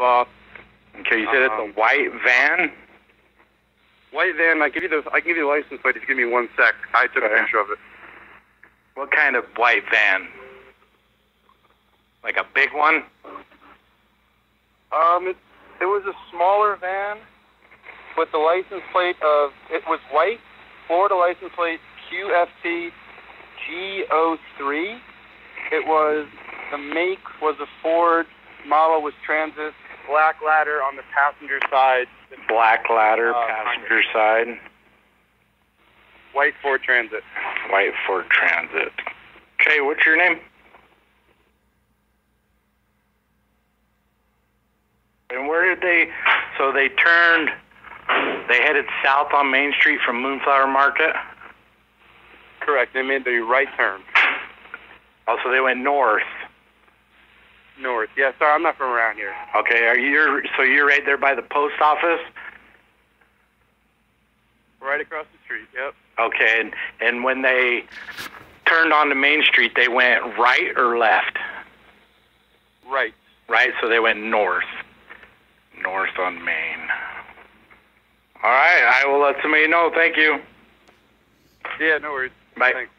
Uh, Okay, you said it's Um, a white van. white van. I give you the. I can give you the license plate if you give me one sec. I took a picture of it. What kind of white van? Like a big one? Um, it, it was a smaller van with the license plate of. It was white, Florida license plate QFT G03. It was the make was a Ford. Model was Transit. Black ladder on the passenger side. Black ladder, Uh, passenger side, White Ford Transit. white Ford Transit. Okay, what's your name? And where did they? So they turned. They headed south on Main Street from Moonflower Market. Correct. They made the right turn Also, they went north. North. Yeah, sorry, I'm not from around here. Okay, are you? So you're right there by the post office. Right across the street. Yep. Okay, and, and when they turned onto Main Street, they went right or left? Right. Right, so they went north. North on Main. All right, I will let somebody know. Thank you. Yeah, no worries. Bye. Thanks.